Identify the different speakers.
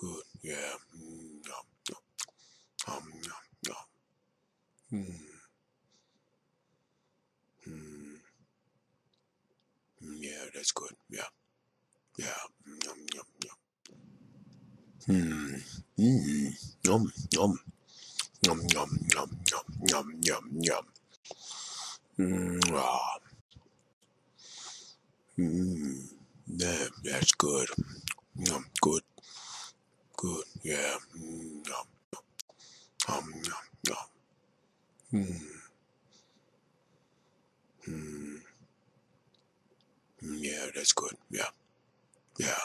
Speaker 1: good. Yeah. Mm, yum, yum. Um, yum, yum. Mm. Mm. Yeah, that's good. Yeah. Yeah. Mm, Yum, yum, yum. Mm. Mm. Yum, yum. Yum, yum, yum, yum, yum, yum, yum. Mm. Ah. Mm. Yeah, that's good. Good. Yeah. Mm. Yum, yum, yum, yum. Mm. Mm. Yeah, that's good. Yeah. Yeah.